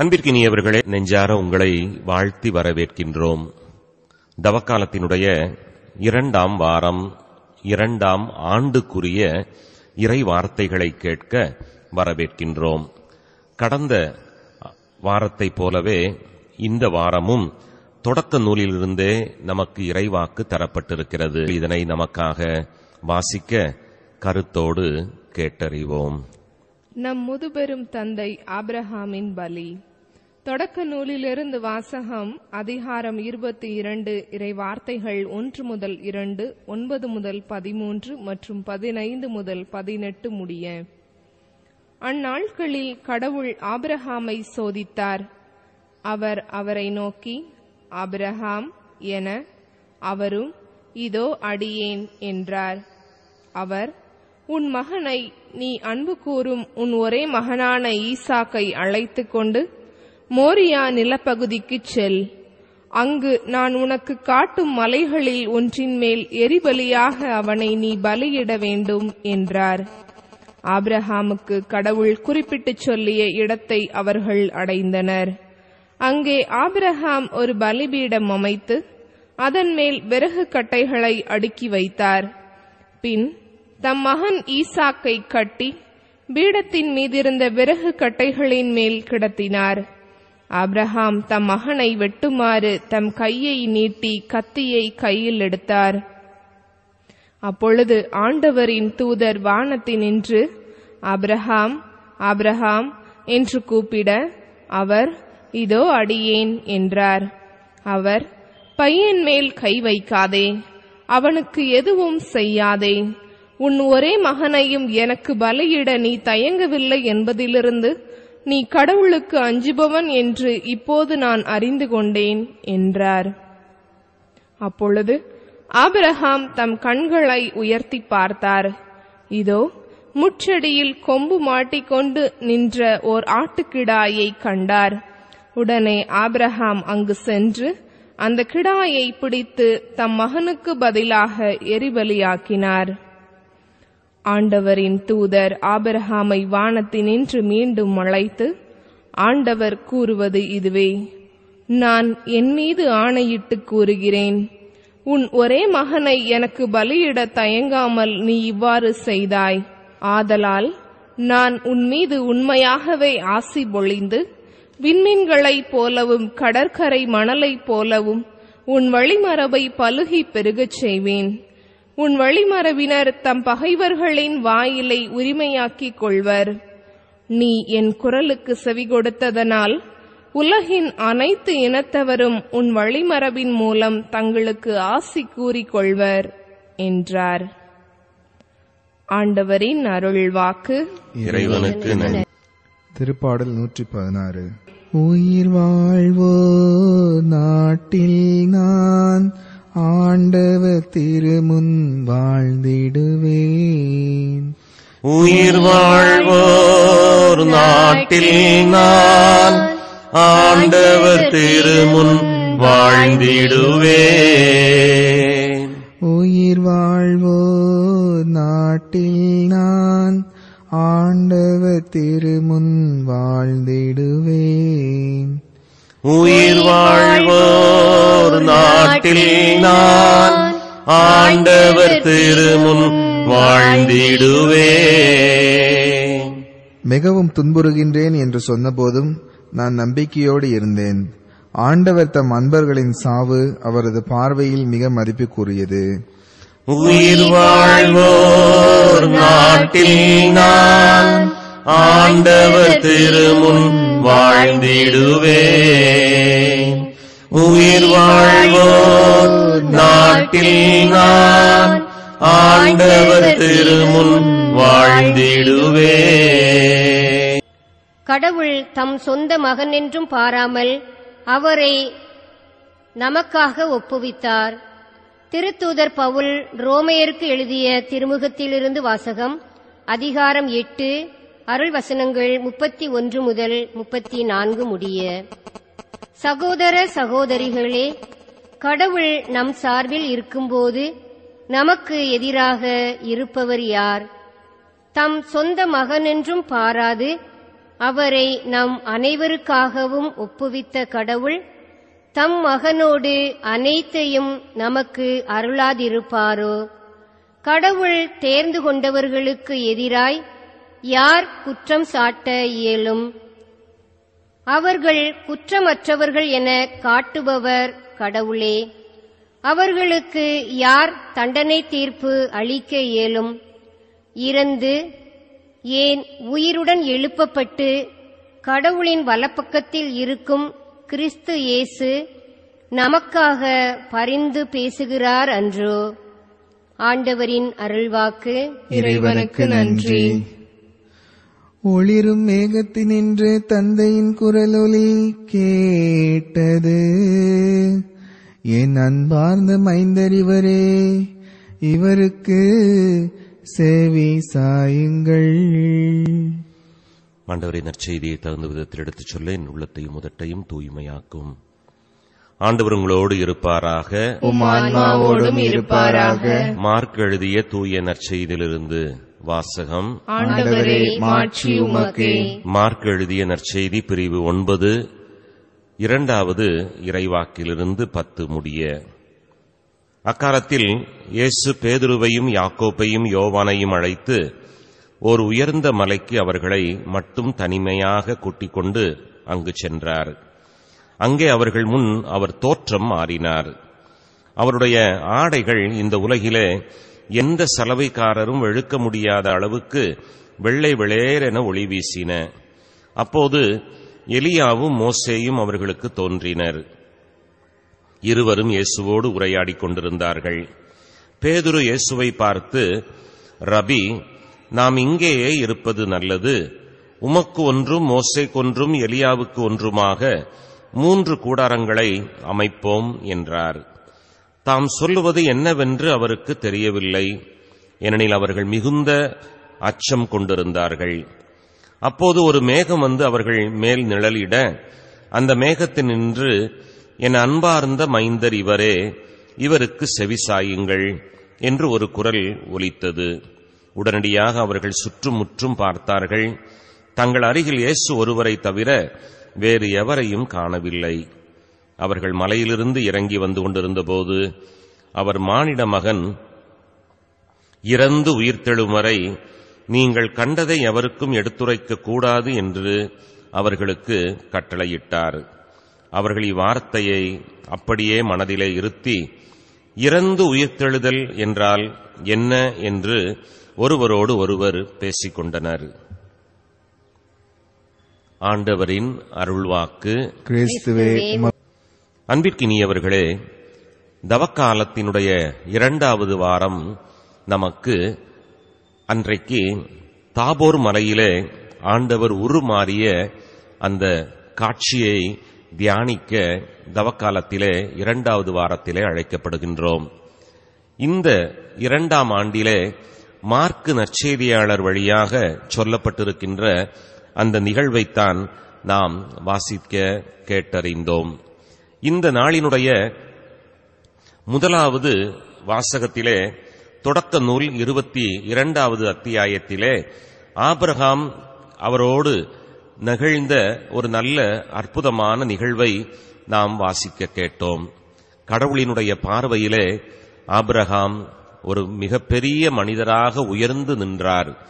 அன்பிற்கினியவர்களே நெஞ்சார உங்களை வாழ்த்தி வரவேற்கின்றோம். தவக்காலத்தினுடைய இரண்டாம் வாரம் இரண்டாம் ஆண்டுக்குரிய இறை வார்த்தைகளை கேட்க வரவேற்கின்றோம். கடந்த வாரத்தைப் போலவே இந்த வாரமும் தொடக்க நூலிலிருந்தே நமக்கு இறைவாக்கு தரப்பட்டிருக்கிறது. இதனை நமக்காக வாசிக்க கருத்தோடு கேட்டறிவோம். நம் முதுபெரும் தந்தை ஆப்ரஹாமின் பலி. தொடக்க நூலிலிருந்து வாசகம் அதிகாரம் இருபத்தி இரண்டு இறை வார்த்தைகள் ஒன்று முதல் இரண்டு ஒன்பது முதல் பதிமூன்று மற்றும் பதினைந்து முதல் பதினெட்டு முடிய. அந்நாட்களில் கடவுள் ஆபிரஹாமை சோதித்தார். அவர் அவரை நோக்கி ஆபிரஹாம் என அவரும் இதோ அடியேன் என்றார். அவர் உன் மகனை நீ அன்பு கூறும் உன் ஒரே மகனான ஈசாக்கை அழைத்துக் கொண்டு மோரியா நிலப்பகுதிக்குச் செல். அங்கு நான் உனக்கு காட்டும் மலைகளில் ஒன்றின் மேல் எரிபலியாக அவனை நீ பலியிட வேண்டும் என்றார். ஆப்ரஹாமுக்கு கடவுள் குறிப்பிட்டுச் சொல்லிய இடத்தை அவர்கள் அடைந்தனர். அங்கே ஆபிரஹாம் ஒரு பலிபீடம் அமைத்து அதன் மேல் விறகு கட்டைகளை அடுக்கி வைத்தார். பின் தம் மகன் ஈசாக்கை கட்டி பீடத்தின் மீதிருந்த விறகு கட்டைகளின் மேல் கிடத்தினார். அப்ரஹாம் தம் மகனை வெட்டுமாறு தம் கையை நீட்டி கத்தியை கையில் எடுத்தார். அப்பொழுது ஆண்டவரின் தூதர் வானத்தினின்று அப்ரஹாம் அப்ரஹாம் என்று கூப்பிட அவர் இதோ அடியேன் என்றார். அவர் பையன் மேல் கை வைக்காதே அவனுக்கு எதுவும் செய்யாதே. உன் ஒரே மகனையும் எனக்கு பலியிட நீ தயங்கவில்லை என்பதிலிருந்து நீ கடவுளுக்கு அஞ்சுபவன் என்று இப்போது நான் அறிந்து கொண்டேன் என்றார். அப்பொழுது ஆபிரஹாம் தம் கண்களை உயர்த்தி பார்த்தார். இதோ முச்செடியில் கொம்பு மாட்டிக்கொண்டு நின்ற ஓர் ஆட்டுக்கிடாயை கண்டார். உடனே ஆபிரஹாம் அங்கு சென்று அந்த கிடாயை பிடித்து தம் மகனுக்கு பதிலாக எரிபலியாக்கினார். ஆண்டவரின் தூதர் ஆபரஹாமை வானத்தினின்று மீண்டும் அழைத்து ஆண்டவர் கூறுவது இதுவே நான் என் மீது ஆணையிட்டு கூறுகிறேன். உன் ஒரே மகனை எனக்கு பலியிட தயங்காமல் நீ இவ்வாறு செய்தாய். ஆதலால் நான் உன் மீது உண்மையாகவே ஆசி பொழிந்து விண்மீன்களைப் போலவும் கடற்கரை மணலைப் போலவும் உன் வழிமரபை பலுகி பெருகச் செய்வேன். உன் வழிமரபினர் தம் பகைவர்களின் வாயிலை உரிமையாக்கிக் கொள்வர். நீ என் குரலுக்கு செவி கொடுத்ததனால் உலகின் அனைத்து இனத்தவரும் உன் வழிமரபின் மூலம் தங்களுக்கு ஆசி கூறிக்கொள்வர் என்றார். ஆண்டவரின் அருள்வாக்கு. இறைவனுக்கு நன்றி. திருப்பாடல் நூற்றி பதினாறு. உயிர் வாழ்வோ நாட்டில் நான் ஆண்டவர் திருமுன் வாழ்ந்திடுவேன். உயிர் வாழ்வோர் நாட்டில் நான் ஆண்டவர் திருமுன் வாழ்ந்திடுவேன். உயிர் வாழ்வோ நாட்டில் நான் ஆண்டவர் திருமுன் வாழ்ந்திடுவேன். உயிர் வாழ்வோர் நாட்டில் நான் ஆண்டவர் திருமுன் வாழ்ந்திடுவேன். மிகவும் துன்புறுகின்றேன் என்று சொன்னபோதும் நான் நம்பிக்கையோடு இருந்தேன். ஆண்டவர் தம் அன்பர்களின் சாவு அவரது பார்வையில் மிக மதிப்புக்குரியது. உயிர் வாழ்வோர் நாட்டில் நான் ஆண்டவர் திருமுன் வாழ்ந்திடுவேன். உயிர் வாழ்வோர் நாட்டில் நான் ஆண்டவர் திருமுன் வாழ்ந்திடுவே கடவுள் தம் சொந்த மகன் என்றும் பாராமல் அவரை நமக்காக ஒப்புவித்தார். திருத்தூதர் பவுல் ரோமையருக்கு எழுதிய திருமுகத்திலிருந்து வாசகம் அதிகாரம் எட்டு அருள் வசனங்கள் முப்பத்தி ஒன்று முதல் முப்பத்தி நான்கு முடிய. சகோதர சகோதரிகளே கடவுள் நம் சார்பில் இருக்கும்போது நமக்கு எதிராக இருப்பவர் யார்? தம் சொந்த மகனென்றும் பாராது அவரை நம் அனைவருக்காகவும் ஒப்புவித்த கடவுள் தம் மகனோடு அனைத்தையும் நமக்கு அருளாதிருப்பாரோ? கடவுள் தேர்ந்து கொண்டவர்களுக்கு எதிராய் யார் குற்றம் சாட்ட இயலும்? அவர்கள் குற்றமற்றவர்கள் என காட்டுபவர் கடவுளே. அவர்களுக்கு யார் தண்டனை தீர்ப்பு அளிக்க இயலும்? இறந்து ஏன் உயிருடன் எழுப்பப்பட்டு கடவுளின் வலப்பக்கத்தில் இருக்கும் கிறிஸ்து இயேசு நமக்காக பரிந்து பேசுகிறார் அன்றோ. ஆண்டவரின் அருள்வாக்கு. இறைவனுக்கு நன்றி. ஒளிரும் மேகத்தினின்று தந்தையின் குரலொலி கேட்டது. என் அன்பார்ந்த மைந்தரிவரே இவருக்கு சேவி சாயுங்கள். ஆண்டவரின் நற்செய்தியை தகுந்த விதத்தில் எடுத்துச் சொல்ல என் உள்ளத்தையும் முதட்டையும் தூய்மையாக்கும். ஆண்டவர் உங்களோடு இருப்பாராக. மார்க் எழுதிய தூய நற்செய்தியிலிருந்து. வாசகம். ஆண்டவரே மாட்சி உமக்கே. மார்க் எழுதிய நற்செய்தி பிரிவு ஒன்பது இரண்டாவது இறைவாக்கிலிருந்து பத்து முடிய. அக்காலத்தில் இயேசு பேதுருவையும் யாக்கோப்பையும் யோவானையும் அழைத்து ஓர் உயர்ந்த மலைக்கு அவர்களை மட்டும் தனிமையாக கூட்டிக் கொண்டு அங்கு சென்றார். அங்கே அவர்கள் முன் அவர் தோற்றம் மாறினார். அவருடைய ஆடைகள் இந்த உலகிலே எந்த சலவைக்காரரும் வெளுக்க முடியாத அளவுக்கு வெள்ளை வெளேரென ஒளி வீசின. அப்போது எலியாவும் மோசேயும் அவர்களுக்கு தோன்றினர். இருவரும் இயேசுவோடு உரையாடிக் கொண்டிருந்தார்கள். பேதுரு இயேசுவை பார்த்து ரபி நாம் இங்கேயே இருப்பது நல்லது. உமக்கு ஒன்றும் மோசைக்கொன்றும் எலியாவுக்கு ஒன்றுமாக மூன்று கூடாரங்களை அமைப்போம் என்றார். தாம் சொல்லுவது என்னவென்று அவருக்கு தெரியவில்லை. ஏனெனில் அவர்கள் மிகுந்த அச்சம் கொண்டிருந்தார்கள். அப்போது ஒரு மேகம் வந்து அவர்கள் மேல் நிழலிட அந்த மேகத்தினின்று என் அன்பார்ந்த மைந்தர் இவரே இவருக்கு செவிசாயுங்கள் என்று ஒரு குரல் ஒலித்தது. உடனடியாக அவர்கள் சுற்றுமுற்றும் பார்த்தார்கள். தங்கள் அருகில் இயேசு ஒருவரை தவிர வேறு எவரையும் காணவில்லை. அவர்கள் மலையிலிருந்து இறங்கி வந்து கொண்டிருந்தபோது அவர் மானிட மகன் இறந்து உயிர்த்தெழும் வரை நீங்கள் கண்டதை எவருக்கும் எடுத்துரைக்க கூடாது என்று அவர்களுக்கு கட்டளையிட்டார். அவர்கள் இவ்வார்த்தையை அப்படியே மனதிலே இருத்தி இறந்து உயிர்த்தெழுதல் என்றால் என்ன? என்று ஒருவரோடு ஒருவர் பேசிக் கொண்டனர் ஆண்டவரின் அருள்வாக்கு கிறிஸ்துவே அன்பிற்கினியவர்களே தவக்காலத்தினுடைய இரண்டாவது வாரம் நமக்கு அன்றைக்கு தாபோர் மலையிலே ஆண்டவர் உருமாறிய அந்த காட்சியை தியானிக்க தவக்காலத்திலே இரண்டாவது வாரத்திலே அழைக்கப்படுகின்றோம். இந்த இரண்டாம் ஆண்டிலே மார்க்கு நற்செய்தியாளர் வழியாக சொல்லப்பட்டிருக்கின்ற அந்த நிகழ்வைத்தான் நாம் வாசிக்க கேட்டறிந்தோம். இந்த நாளினுடைய முதலாவது வாசகத்திலே தொடக்க நூல் இருபத்தி இரண்டாவது அத்தியாயத்திலே ஆபிரகாம் அவரோடு நிகழ்ந்த ஒரு நல்ல அற்புதமான நிகழ்வை நாம் வாசிக்க கேட்டோம். கடவுளினுடைய பார்வையிலே ஆபிரகாம் ஒரு மிகப்பெரிய மனிதராக உயர்ந்து நின்றார்.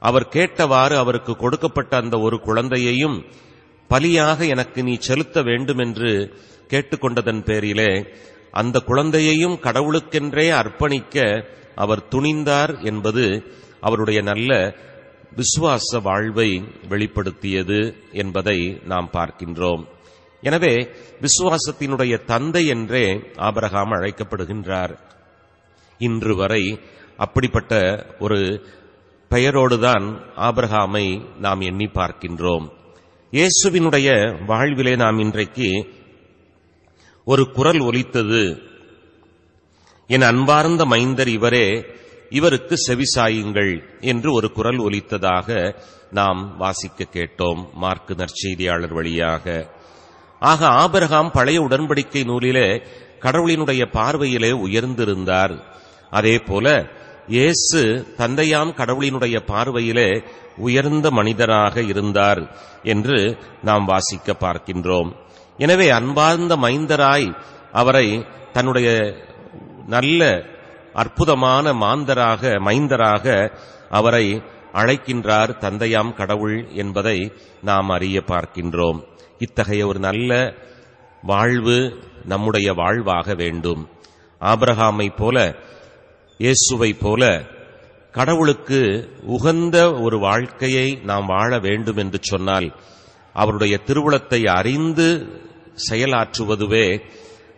அவர் கேட்டவாறு அவருக்கு கொடுக்கப்பட்ட அந்த ஒரு குழந்தையையும் பலியாக எனக்கு நீ செலுத்த வேண்டும் என்று கேட்டுக்கொண்டதன் பேரிலே அந்த குழந்தையையும் கடவுளுக்கென்றே அர்ப்பணிக்க அவர் துணிந்தார் என்பது அவருடைய நல்ல விசுவாச வாழ்வை வெளிப்படுத்தியது என்பதை நாம் பார்க்கின்றோம். எனவே விசுவாசத்தினுடைய தந்தை என்றே ஆபரகாம் அழைக்கப்படுகின்றார். இன்று வரை அப்படிப்பட்ட ஒரு பெயரோடுதான் ஆபரகாமை நாம் எண்ணி பார்க்கின்றோம். இயேசுவினுடைய வாழ்விலே நாம் இன்றைக்கு ஒரு குரல் ஒலித்தது. என் அன்பார்ந்த மைந்தர் இவரே இவருக்கு செவிசாயுங்கள் என்று ஒரு குரல் ஒலித்ததாக நாம் வாசிக்க கேட்டோம் மார்க்கு நற்செய்தியாளர் வழியாக. ஆக ஆபரகாம் பழைய உடன்படிக்கை நூலிலே கடவுளினுடைய பார்வையிலே உயர்ந்திருந்தார். அதே போல இயேசு தந்தையாம் கடவுளினுடைய பார்வையிலே உயர்ந்த மனிதராக இருந்தார் என்று நாம் வாசிக்க பார்க்கின்றோம். எனவே அன்பார்ந்த மைந்தராய் அவரை தன்னுடைய நல்ல அற்புதமான மாந்தராக மைந்தராக அவரை அழைக்கின்றார் தந்தையாம் கடவுள் என்பதை நாம் அறிய பார்க்கின்றோம். இத்தகைய ஒரு நல்ல வாழ்வு நம்முடைய வாழ்வாக வேண்டும். ஆபிரகாமை போல இயேசுவை போல கடவுளுக்கு உகந்த ஒரு வாழ்க்கையை நாம் வாழ வேண்டும் என்று சொன்னால் அவருடைய திருவுளத்தை அறிந்து செயலாற்றுவதுவே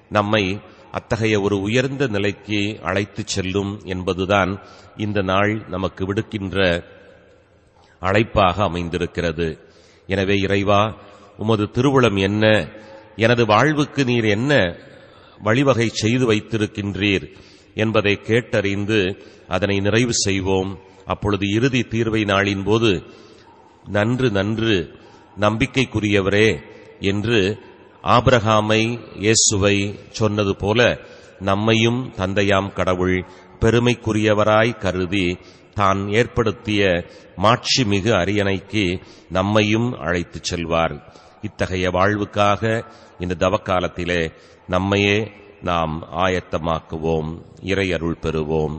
நம்மை அத்தகைய ஒரு உயர்ந்த நிலைக்கு அழைத்துச் செல்லும் என்பதுதான் இந்த நாள் நமக்கு விடுக்கின்ற அழைப்பாக அமைந்திருக்கிறது. எனவே இறைவா உமது திருவுளம் என்ன? எனது வாழ்வுக்கு நீர் என்ன வழிவகை செய்து வைத்திருக்கின்றீர் என்பதை கேட்டறிந்து அதனை நிறைவு செய்வோம். அப்பொழுது இறுதி தீர்வை நாளின் போது நன்று நன்று நம்பிக்கைக்குரியவரே என்று ஆபிரகாமை இயேசுவை சொன்னது போல நம்மையும் தந்தையாம் கடவுள் பெருமைக்குரியவராய் கருதி தான் ஏற்படுத்திய மாட்சிமிகு அரியணைக்கு நம்மையும் அழைத்துச் செல்வார். இத்தகைய வாழ்வுக்காக இந்த தவக்காலத்திலே நம்மையே நாம் ஆயத்தமாக்குவோம் இறை அருள் பெறுவோம்.